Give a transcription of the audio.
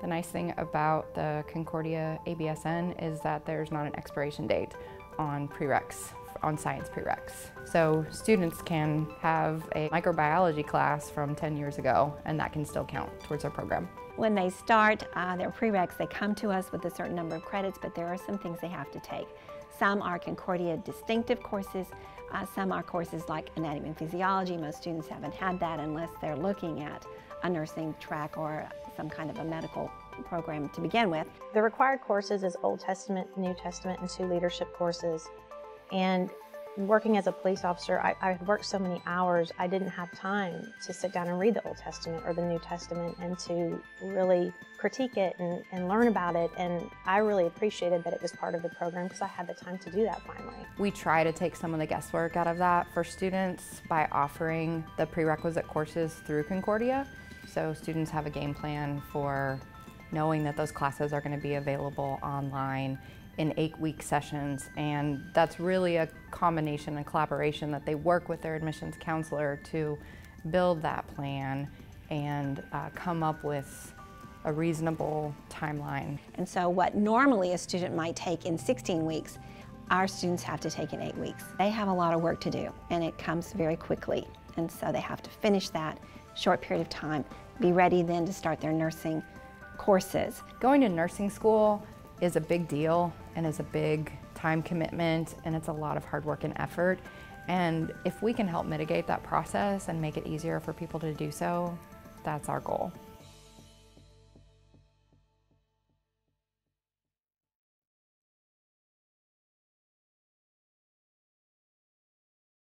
The nice thing about the Concordia ABSN is that there's not an expiration date on prereqs, on science prereqs. So students can have a microbiology class from 10 years ago and that can still count towards their program. When they start uh, their prereqs, they come to us with a certain number of credits, but there are some things they have to take. Some are Concordia distinctive courses, uh, some are courses like anatomy and physiology. Most students haven't had that unless they're looking at a nursing track or some kind of a medical program to begin with. The required courses is Old Testament, New Testament, and two leadership courses. And working as a police officer, I, worked so many hours, I didn't have time to sit down and read the Old Testament or the New Testament and to really critique it and, and learn about it. And I really appreciated that it was part of the program because I had the time to do that finally. We try to take some of the guesswork out of that for students by offering the prerequisite courses through Concordia. So students have a game plan for knowing that those classes are going to be available online in eight-week sessions, and that's really a combination and collaboration that they work with their admissions counselor to build that plan and uh, come up with a reasonable timeline. And so what normally a student might take in 16 weeks, our students have to take in eight weeks. They have a lot of work to do, and it comes very quickly. And so they have to finish that short period of time, be ready then to start their nursing courses. Going to nursing school is a big deal and is a big time commitment and it's a lot of hard work and effort. And if we can help mitigate that process and make it easier for people to do so, that's our goal.